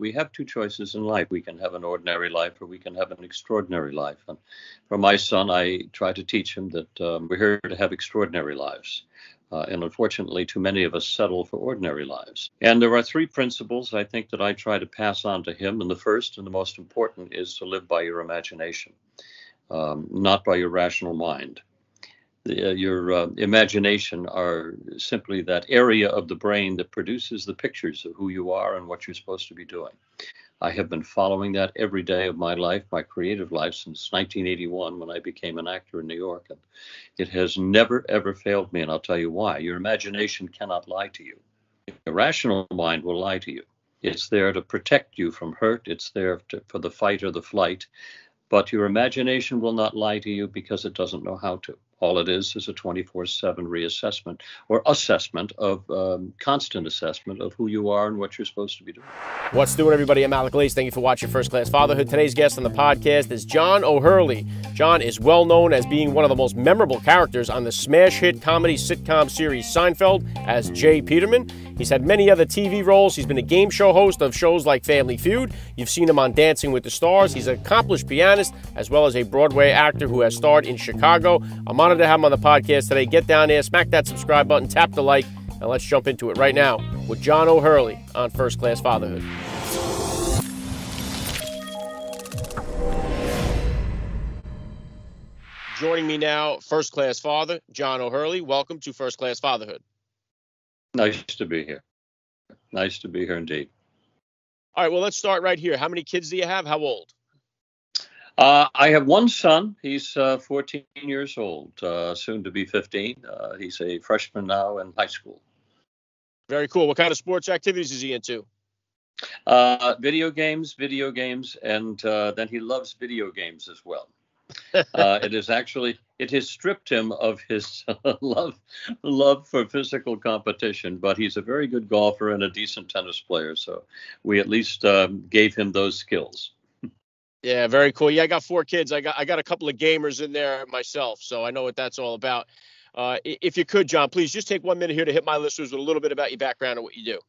we have two choices in life. We can have an ordinary life or we can have an extraordinary life. And for my son, I try to teach him that um, we're here to have extraordinary lives. Uh, and unfortunately, too many of us settle for ordinary lives. And there are three principles I think that I try to pass on to him. And the first and the most important is to live by your imagination, um, not by your rational mind the, uh, your uh, imagination are simply that area of the brain that produces the pictures of who you are and what you're supposed to be doing. I have been following that every day of my life, my creative life, since 1981 when I became an actor in New York. And it has never, ever failed me. And I'll tell you why. Your imagination cannot lie to you, the rational mind will lie to you. It's there to protect you from hurt, it's there to, for the fight or the flight. But your imagination will not lie to you because it doesn't know how to. All it is is a 24 7 reassessment or assessment of um, constant assessment of who you are and what you're supposed to be doing. What's doing, everybody? I'm Alec Lace. Thank you for watching First Class Fatherhood. Today's guest on the podcast is John O'Hurley. John is well known as being one of the most memorable characters on the smash hit comedy sitcom series Seinfeld as J. Peterman. He's had many other TV roles. He's been a game show host of shows like Family Feud. You've seen him on Dancing with the Stars. He's an accomplished pianist as well as a Broadway actor who has starred in Chicago. I'm honored to have him on the podcast today. Get down there, smack that subscribe button, tap the like, and let's jump into it right now with John O'Hurley on First Class Fatherhood. Joining me now, First Class Father, John O'Hurley. Welcome to First Class Fatherhood. Nice to be here. Nice to be here indeed. All right, well, let's start right here. How many kids do you have? How old? Uh, I have one son. He's uh, 14 years old, uh, soon to be 15. Uh, he's a freshman now in high school. Very cool. What kind of sports activities is he into? Uh, video games, video games, and uh, then he loves video games as well. it is actually it has stripped him of his love love for physical competition, but he's a very good golfer and a decent tennis player. So we at least um, gave him those skills. Yeah, very cool. Yeah, I got four kids. I got I got a couple of gamers in there myself, so I know what that's all about. Uh, if you could, John, please just take one minute here to hit my listeners with a little bit about your background and what you do.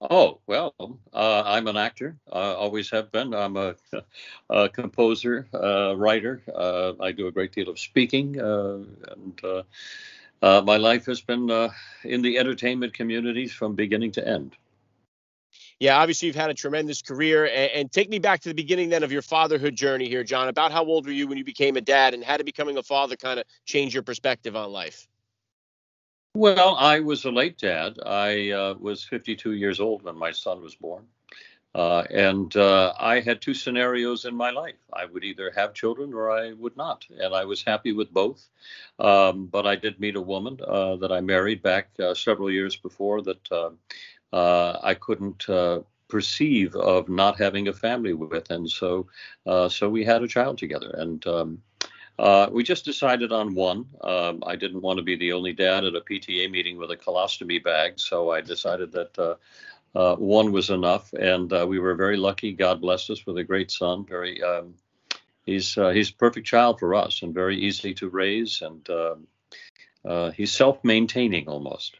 Oh well, uh, I'm an actor. Uh, always have been. I'm a, a composer, uh, writer. Uh, I do a great deal of speaking, uh, and uh, my life has been in the entertainment communities from beginning to end. Yeah, obviously you've had a tremendous career, and, and take me back to the beginning then of your fatherhood journey here, John. About how old were you when you became a dad, and how did becoming a father kind of change your perspective on life? Well, I was a late dad. I uh, was 52 years old when my son was born. Uh, and uh, I had two scenarios in my life. I would either have children or I would not. And I was happy with both. Um, but I did meet a woman uh, that I married back uh, several years before that uh, I couldn't perceive of not having a family with. And so, so we had a child together. And um, uh, we just decided on one. Um, I didn't want to be the only dad at a PTA meeting with a colostomy bag, so I decided that uh, uh, one was enough. And uh, we were very lucky. God blessed us with a great son. Very, um, he's uh, he's a perfect child for us, and very easy to raise. And um, uh, he's self-maintaining almost.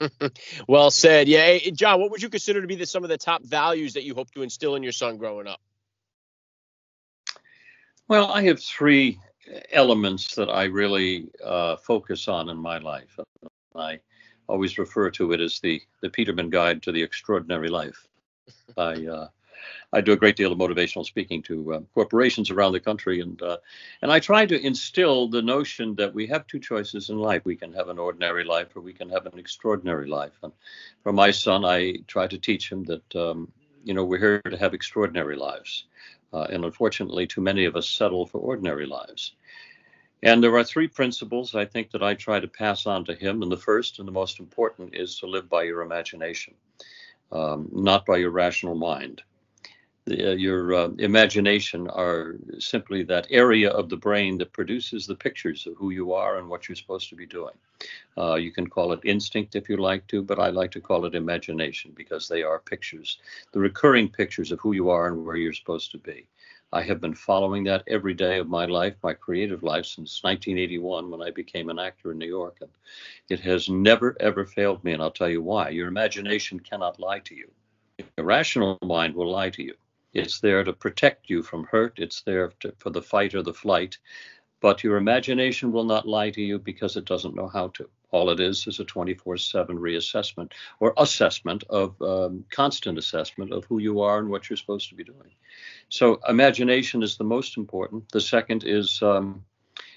well said. Yeah, John. What would you consider to be the, some of the top values that you hope to instill in your son growing up? Well, I have three elements that I really uh, focus on in my life. I always refer to it as the the Peterman Guide to the Extraordinary Life. I uh, I do a great deal of motivational speaking to uh, corporations around the country, and uh, and I try to instill the notion that we have two choices in life: we can have an ordinary life, or we can have an extraordinary life. And for my son, I try to teach him that um, you know we're here to have extraordinary lives. Uh, and unfortunately, too many of us settle for ordinary lives. And there are three principles I think that I try to pass on to him. And the first and the most important is to live by your imagination, um, not by your rational mind. The, uh, your uh, imagination are simply that area of the brain that produces the pictures of who you are and what you're supposed to be doing. Uh, you can call it instinct if you like to, but I like to call it imagination because they are pictures, the recurring pictures of who you are and where you're supposed to be. I have been following that every day of my life, my creative life, since 1981 when I became an actor in New York. And it has never, ever failed me. And I'll tell you why. Your imagination cannot lie to you. irrational mind will lie to you. It's there to protect you from hurt. It's there to, for the fight or the flight. But your imagination will not lie to you because it doesn't know how to. All it is is a 24 7 reassessment or assessment of um, constant assessment of who you are and what you're supposed to be doing. So, imagination is the most important. The second is, um,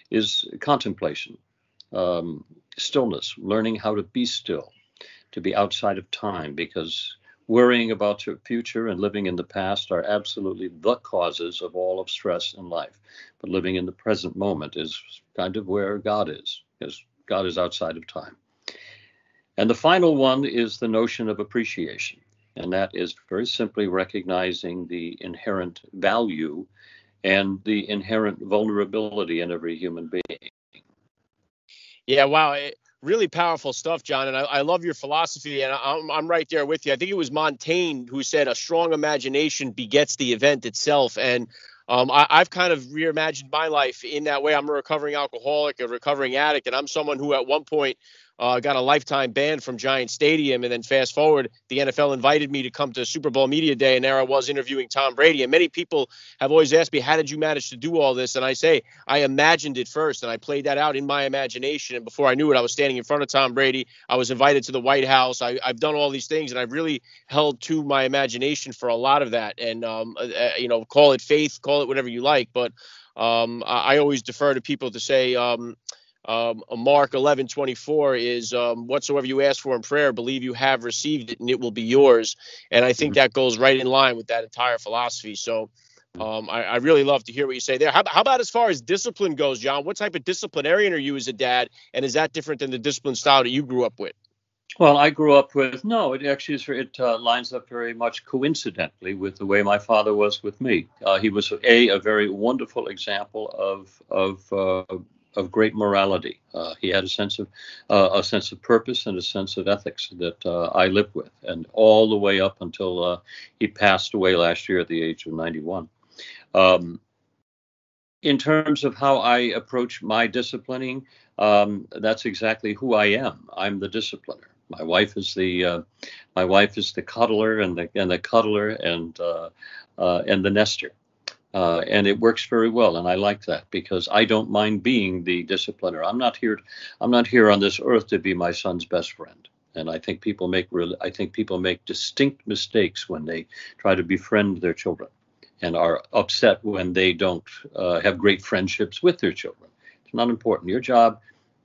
is contemplation, um, stillness, learning how to be still, to be outside of time, because worrying about your future and living in the past are absolutely the causes of all of stress in life. But living in the present moment is kind of where God is, because God is outside of time. And the final one is the notion of appreciation. And that is very simply recognizing the inherent value and the inherent vulnerability in every human being. Yeah, wow really powerful stuff, John. And I, I love your philosophy, and I'm, I'm right there with you. I think it was Montaigne who said, "A strong imagination begets the event itself." And um, I, have kind of reimagined my life in that way. I'm a recovering alcoholic, a recovering addict, and I'm someone who at one point uh, got a lifetime ban from Giant Stadium. And then fast forward, the NFL invited me to come to Super Bowl Media Day, and there I was interviewing Tom Brady. And many people have always asked me, How did you manage to do all this? And I say, I imagined it first, and I played that out in my imagination. And before I knew it, I was standing in front of Tom Brady. I was invited to the White House. I, have done all these things, and I've really held to my imagination for a lot of that. And, um, uh, uh you know, call it faith, call it whatever you like. But um, I, I always defer to people to say, um, um, Mark 11, 24 is um, whatsoever you ask for in prayer, believe you have received it and it will be yours. And I think mm-hmm. that goes right in line with that entire philosophy. So mm-hmm. um, I, I, really love to hear what you say there. How, how, about as far as discipline goes, John? What type of disciplinarian are you as a dad? And is that different than the discipline style that you grew up with? Well, I grew up with no. It actually is, it uh, lines up very much coincidentally with the way my father was with me. Uh, he was a a very wonderful example of of uh, of great morality. Uh, he had a sense of uh, a sense of purpose and a sense of ethics that uh, I lived with, and all the way up until uh, he passed away last year at the age of 91. Um, in terms of how I approach my disciplining, um, that's exactly who I am. I'm the discipliner. My wife is the uh, my wife is the cuddler and the and the cuddler and uh, and the nester. Uh, and it works very well, and I like that because I don't mind being the discipliner. I'm not here. I'm not here on this earth to be my son's best friend. And I think people make really. I think people make distinct mistakes when they try to befriend their children, and are upset when they don't uh, have great friendships with their children. It's not important. Your job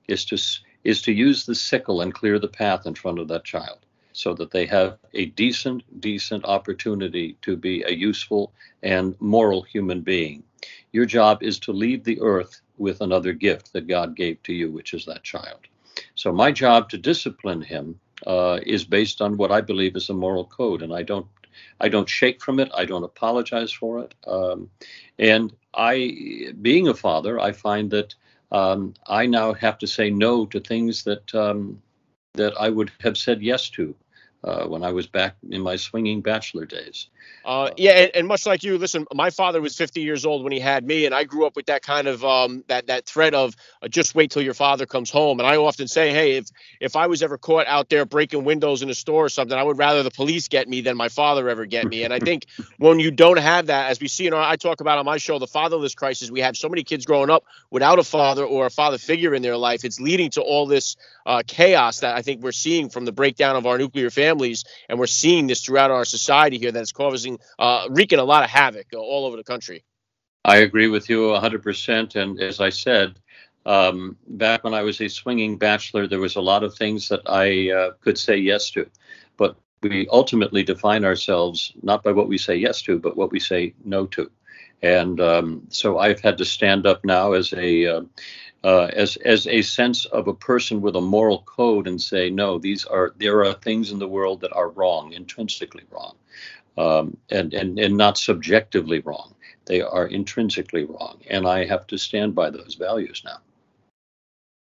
is to is to use the sickle and clear the path in front of that child so that they have a decent, decent opportunity to be a useful and moral human being. Your job is to leave the earth with another gift that God gave to you, which is that child. So my job to discipline him uh, is based on what I believe is a moral code, and I don't I don't shake from it. I don't apologize for it. Um, and I, being a father, I find that um, I now have to say no to things that um, that I would have said yes to uh, when I was back in my swinging bachelor days. Uh, yeah, and, and, much like you, listen, my father was 50 years old when he had me, and I grew up with that kind of um, that that threat of uh, just wait till your father comes home. And I often say, hey, if if I was ever caught out there breaking windows in a store or something, I would rather the police get me than my father ever get me. And I think when you don't have that, as we see in our, I talk about on my show, the fatherless crisis, we have so many kids growing up without a father or a father figure in their life. It's leading to all this uh, chaos that I think we're seeing from the breakdown of our nuclear families, and we're seeing this throughout our society here. That's causing uh, wreaking a lot of havoc all over the country. I agree with you 100%. And as I said, um, back when I was a swinging bachelor, there was a lot of things that I uh, could say yes to. But we ultimately define ourselves not by what we say yes to, but what we say no to. And um, so I've had to stand up now as a uh, uh, as as a sense of a person with a moral code and say no, these are there are things in the world that are wrong, intrinsically wrong, um, and, and, and not subjectively wrong. They are intrinsically wrong. And I have to stand by those values now.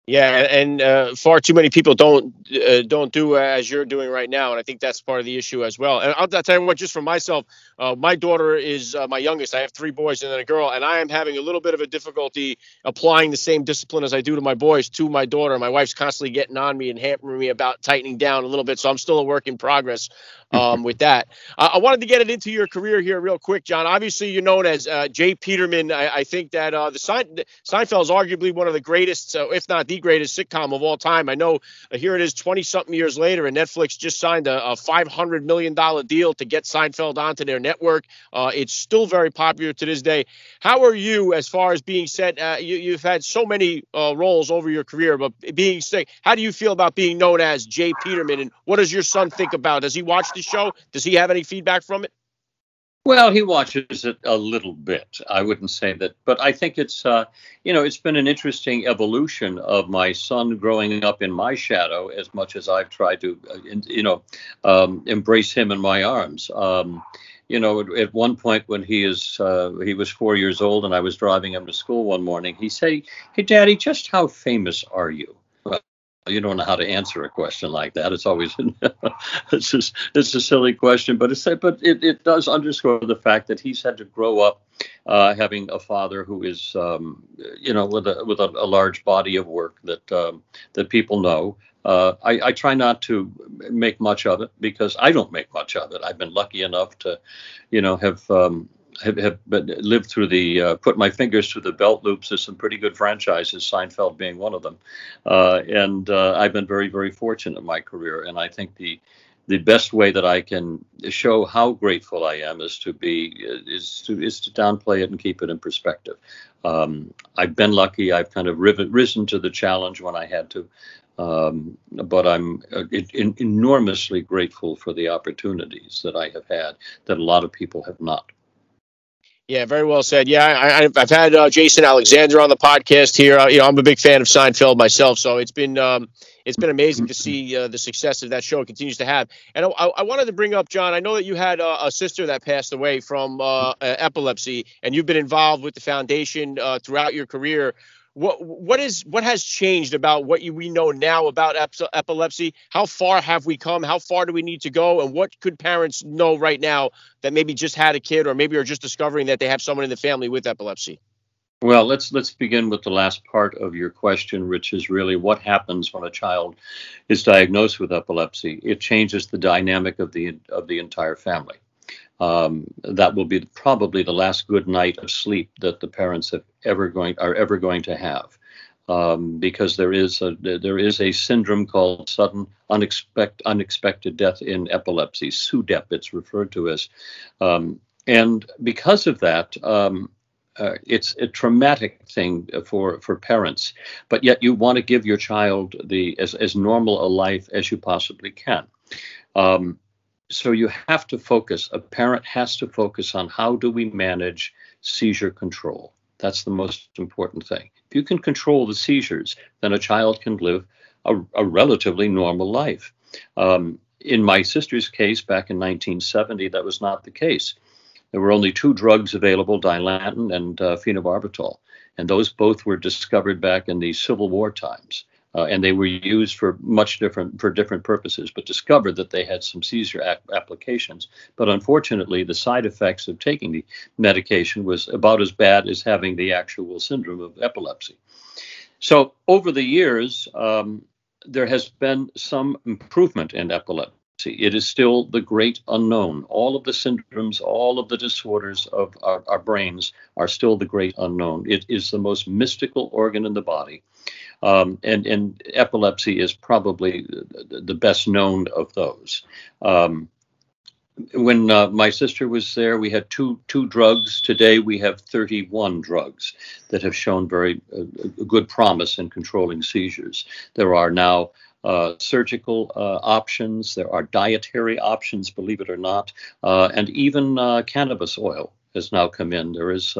Yeah, and uh, far too many people don't uh, don't do as you're doing right now, and I think that's part of the issue as well. And I'll, I'll tell you what, just for myself, uh, my daughter is uh, my youngest. I have three boys and then a girl, and I am having a little bit of a difficulty applying the same discipline as I do to my boys to my daughter. My wife's constantly getting on me and hampering me about tightening down a little bit, so I'm still a work in progress um, with that. I wanted to get it into your career here real quick, John. Obviously, you're known as uh, J. Peterman. I, I think that uh, the Sein- Seinfeld is arguably one of the greatest, if not the the greatest sitcom of all time. I know uh, here it is 20 something years later, and Netflix just signed a, a $500 million deal to get Seinfeld onto their network. Uh, it's still very popular to this day. How are you as far as being set? Uh, you, have had so many uh, roles over your career, but being sick, how do you feel about being known as J. Peterman? And what does your son think about? Does he watch the show? Does he have any feedback from it? Well, he watches it a little bit. I wouldn't say that, but I think it's, uh, you know, it's been an interesting evolution of my son growing up in my shadow as much as I've tried to, uh, you know, um, embrace him in my arms. Um, you know, at, at, one point when he is, uh, he was four years old and I was driving him to school one morning, he said, "Hey, Daddy, just how famous are you?" You don't know how to answer a question like that. It's always it's just it's a silly question, but it's but it, it does underscore the fact that he's had to grow up uh, having a father who is um, you know with a with a, a, large body of work that um, that people know. Uh, I, I, try not to make much of it because I don't make much of it. I've been lucky enough to, you know, have um, have, have lived through the uh, put my fingers through the belt loops of some pretty good franchises, Seinfeld being one of them, uh, and uh, I've been very very fortunate in my career, and I think the the best way that I can show how grateful I am is to be is to is to downplay it and keep it in perspective. Um, I've been lucky. I've kind of risen to the challenge when I had to, um, but I'm uh, in, enormously grateful for the opportunities that I have had that a lot of people have not. Yeah, very well said. Yeah, I, have had uh, Jason Alexander on the podcast here. Uh, you know, I'm a big fan of Seinfeld myself, so it's been um, it's been amazing to see uh, the success of that show continues to have. And I, I, wanted to bring up, John. I know that you had a sister that passed away from uh, epilepsy, and you've been involved with the foundation uh, throughout your career what what is what has changed about what you, we know now about epilepsy? How far have we come? How far do we need to go? And what could parents know right now that maybe just had a kid or maybe are just discovering that they have someone in the family with epilepsy? Well, let's let's begin with the last part of your question, which is really what happens when a child is diagnosed with epilepsy. It changes the dynamic of the of the entire family um, that will be probably the last good night of sleep that the parents have ever going are ever going to have. Um, because there is a there is a syndrome called sudden unexpected unexpected death in epilepsy, SUDEP it's referred to as, um, and because of that, um, uh, it's a traumatic thing for for parents. But yet you want to give your child the as as normal a life as you possibly can. Um, so you have to focus a parent has to focus on how do we manage seizure control. That's the most important thing. If you can control the seizures then a child can live a, a relatively normal life. Um, in my sister's case back in 1970 that was not the case. There were only two drugs available dilantin and uh, phenobarbital. And those both were discovered back in the civil war times uh, and they were used for much different for different purposes, but discovered that they had some seizure ap- applications. But unfortunately, the side effects of taking the medication was about as bad as having the actual syndrome of epilepsy. So over the years, um, there has been some improvement in epilepsy. It is still the great unknown. All of the syndromes, all of the disorders of our, our brains are still the great unknown. It is the most mystical organ in the body. Um, and, and epilepsy is probably the best known of those. Um, when uh, my sister was there, we had two two drugs. Today we have 31 drugs that have shown very uh, good promise in controlling seizures. There are now uh, surgical uh, options. There are dietary options, believe it or not, uh, and even uh, cannabis oil has now come in. There is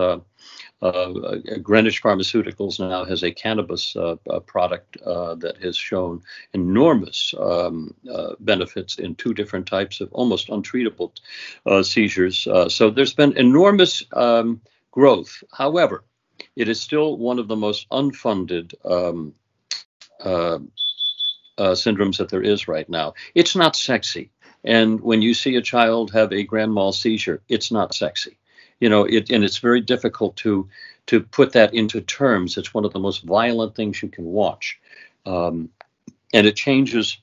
uh, uh, Greenwich Pharmaceuticals now has a cannabis uh, product uh, that has shown enormous um, uh, benefits in two different types of almost untreatable uh, seizures. so there's been enormous um, growth. However, it is still one of the most unfunded um, uh, uh, syndromes that there is right now. It's not sexy. And when you see a child have a grand mal seizure, it's not sexy. You know, it, and it's very difficult to to put that into terms. It's one of the most violent things you can watch, um, and it changes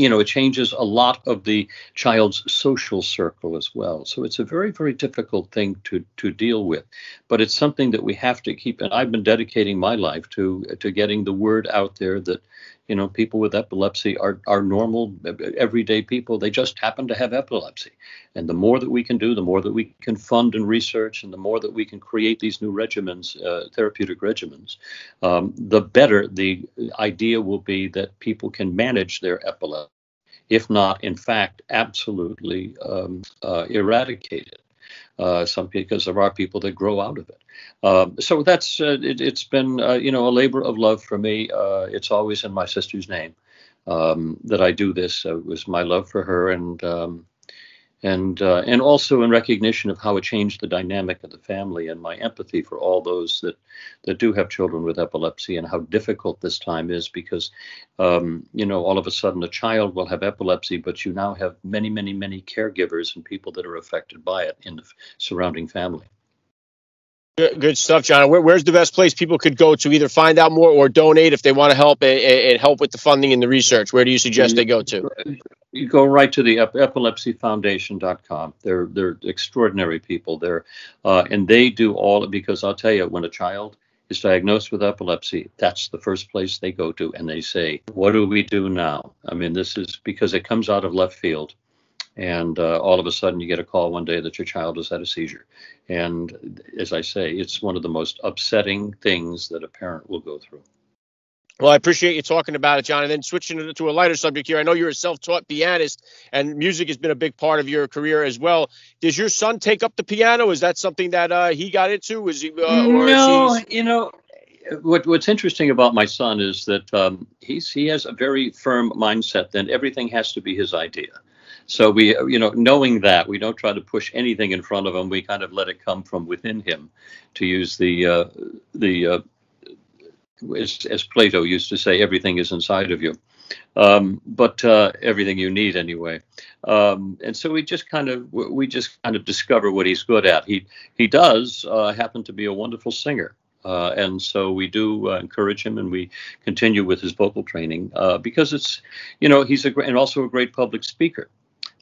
you know, it changes a lot of the child's social circle as well. So it's a very, very difficult thing to to deal with, but it's something that we have to keep. And I've been dedicating my life to to getting the word out there that you know, people with epilepsy are, are normal, everyday people. They just happen to have epilepsy. And the more that we can do, the more that we can fund and research, and the more that we can create these new regimens, uh, therapeutic regimens, um, the better the idea will be that people can manage their epilepsy, if not, in fact, absolutely um, uh, eradicate it. Uh, some because there are people that grow out of it. Um, so that's uh, it, has been uh, you know a labor of love for me. Uh, it's always in my sister's name um, that I do this. it was my love for her and um, and uh, and also in recognition of how it changed the dynamic of the family and my empathy for all those that that do have children with epilepsy and how difficult this time is because um, you know all of a sudden a child will have epilepsy but you now have many many many caregivers and people that are affected by it in the surrounding family Good, good stuff, John. Where, where's the best place people could go to either find out more or donate if they want to help and, and help with the funding and the research? Where do you suggest they go to? You go right to the epilepsyfoundation.com. They're they're extraordinary people. They're uh, and they do all because I'll tell you when a child is diagnosed with epilepsy, that's the first place they go to and they say, "What do we do now?" I mean, this is because it comes out of left field and uh, all of a sudden you get a call one day that your child has had a seizure. And as I say, it's one of the most upsetting things that a parent will go through. Well, I appreciate you talking about it, John. And then switching to a lighter subject here, I know you're a self-taught pianist, and music has been a big part of your career as well. Does your son take up the piano? Is that something that uh, he got into? Is he? Uh, no, you know, what, what's interesting about my son is that um, he's he has a very firm mindset that everything has to be his idea. So we, you know, knowing that, we don't try to push anything in front of him. We kind of let it come from within him, to use the uh, the uh, as, as, Plato used to say, everything is inside of you, um, but uh, everything you need anyway. Um, and so we just kind of we just kind of discover what he's good at. He he does uh, happen to be a wonderful singer. Uh, and so we do uh, encourage him, and we continue with his vocal training uh, because it's, you know, he's a great and also a great public speaker.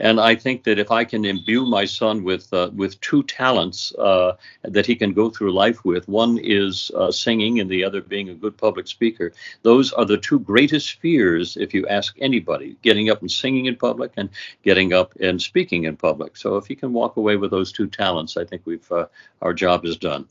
And I think that if I can imbue my son with uh, with two talents uh, that he can go through life with, one is uh, singing, and the other being a good public speaker. Those are the two greatest fears, if you ask anybody: getting up and singing in public, and getting up and speaking in public. So if he can walk away with those two talents, I think we've uh, our job is done.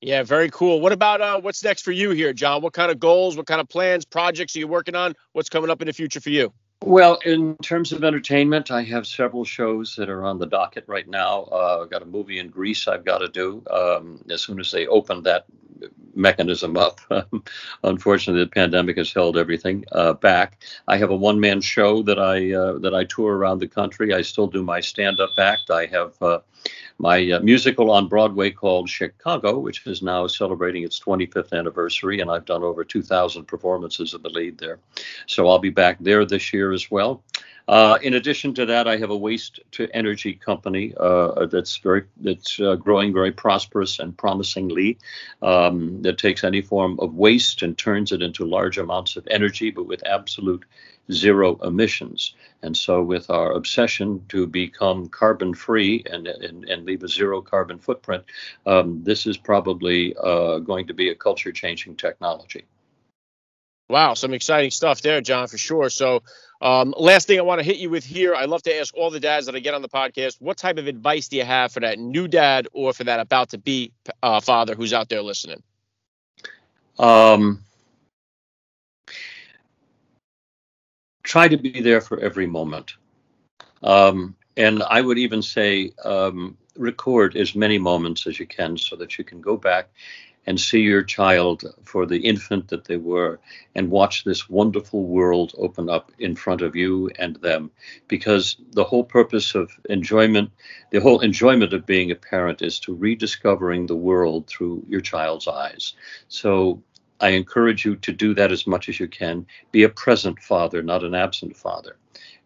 Yeah, very cool. What about uh, what's next for you here, John? What kind of goals, what kind of plans, projects are you working on? What's coming up in the future for you? Well, in terms of entertainment, I have several shows that are on the docket right now. Uh, I've got a movie in Greece I've got to do um, as soon as they open that mechanism up. Unfortunately, the pandemic has held everything uh, back. I have a one-man show that I uh, that I tour around the country. I still do my stand-up act. I have uh, my uh, musical on Broadway called Chicago, which is now celebrating its 25th anniversary, and I've done over 2,000 performances of the lead there. So I'll be back there this year as well. Uh, in addition to that, I have a waste to energy company uh, that's very that's uh, growing very prosperous and promisingly. Um, that takes any form of waste and turns it into large amounts of energy, but with absolute zero emissions. And so, with our obsession to become carbon free and, and, and leave a zero carbon footprint, um, this is probably uh, going to be a culture changing technology. Wow, some exciting stuff there, John, for sure. So, um, last thing I want to hit you with here, I love to ask all the dads that I get on the podcast, what type of advice do you have for that new dad or for that about to be uh, father who's out there listening? Um, try to be there for every moment. Um, and I would even say um, record as many moments as you can so that you can go back and see your child for the infant that they were and watch this wonderful world open up in front of you and them because the whole purpose of enjoyment the whole enjoyment of being a parent is to rediscovering the world through your child's eyes so I encourage you to do that as much as you can. Be a present father, not an absent father.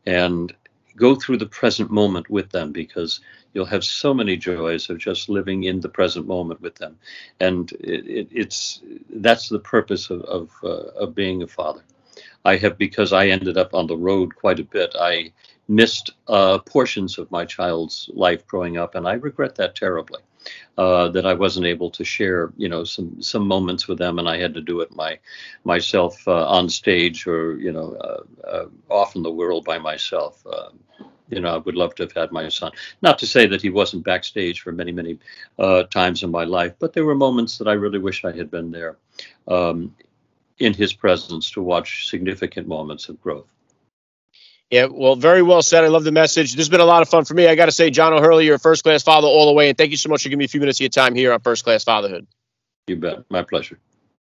And go through the present moment with them because you'll have so many joys of just living in the present moment with them. And it, it, it's that's the purpose of, of, uh, of being a father. I have, because I ended up on the road quite a bit, I missed uh, portions of my child's life growing up, and I regret that terribly. Uh, that I wasn't able to share, you know, some some moments with them, and I had to do it my myself uh, on stage or you know uh, uh, off in the world by myself. Uh, you know, I would love to have had my son. Not to say that he wasn't backstage for many, many times in my life, but there were moments that I really wish I had been there um, in his presence to watch significant moments of growth. Yeah, well, very well said. I love the message. This has been a lot of fun for me. I got to say, John O'Hurley, you're a first class father all the way. And thank you so much for giving me a few minutes of your time here on First Class Fatherhood. You bet. My pleasure.